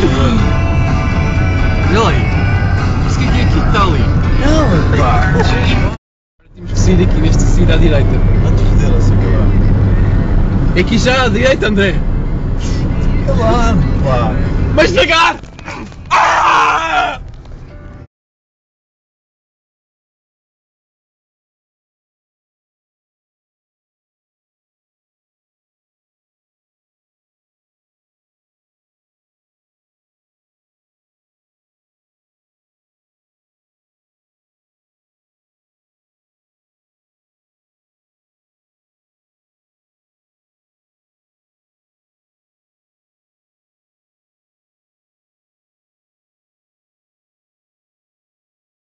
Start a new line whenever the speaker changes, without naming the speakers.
doing?
Really? Por isso
que é aquilo
que
está ali?
Não, pá!
Temos que sair aqui neste sair à direita.
Vamos foder a acabar.
É aqui já à direita, André!
Calado, pá!
Mas devagar! Ah!